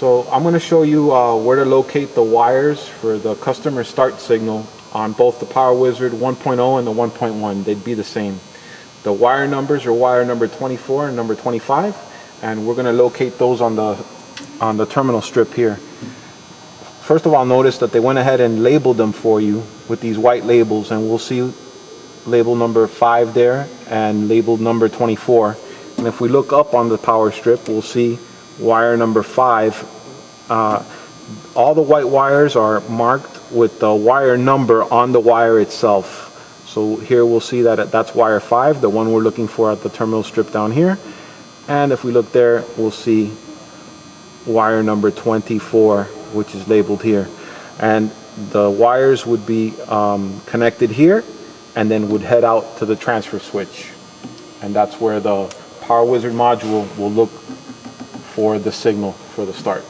So I'm going to show you uh, where to locate the wires for the customer start signal on both the Power Wizard 1.0 and the 1.1. They'd be the same. The wire numbers are wire number 24 and number 25 and we're going to locate those on the on the terminal strip here. First of all notice that they went ahead and labeled them for you with these white labels and we'll see label number 5 there and label number 24 and if we look up on the power strip we'll see wire number 5 uh, all the white wires are marked with the wire number on the wire itself. So here we'll see that that's wire 5 the one we're looking for at the terminal strip down here. And if we look there we'll see wire number 24 which is labeled here. And the wires would be um, connected here and then would head out to the transfer switch. And that's where the Power Wizard module will look for the signal for the start.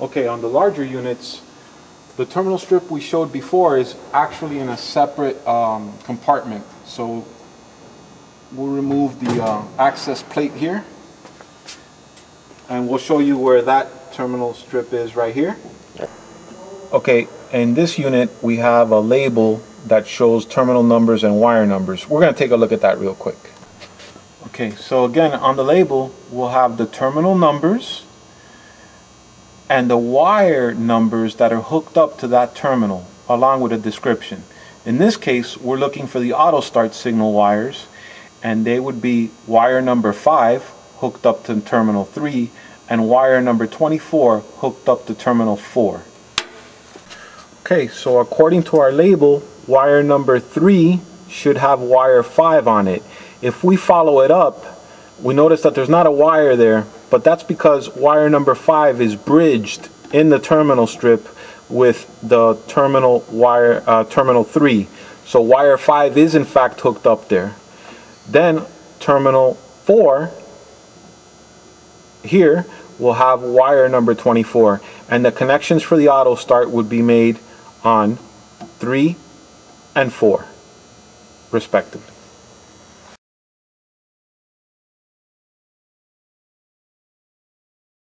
Okay, on the larger units, the terminal strip we showed before is actually in a separate um, compartment. So we'll remove the uh, access plate here and we'll show you where that terminal strip is right here. Okay, in this unit we have a label that shows terminal numbers and wire numbers. We're going to take a look at that real quick. Okay, so again on the label we'll have the terminal numbers and the wire numbers that are hooked up to that terminal along with a description. In this case we're looking for the auto start signal wires and they would be wire number 5 hooked up to terminal 3 and wire number 24 hooked up to terminal 4. Okay so according to our label wire number 3 should have wire 5 on it. If we follow it up we notice that there's not a wire there but that's because wire number 5 is bridged in the terminal strip with the terminal wire uh, terminal 3 so wire 5 is in fact hooked up there then terminal 4 here will have wire number 24 and the connections for the auto start would be made on 3 and 4 respectively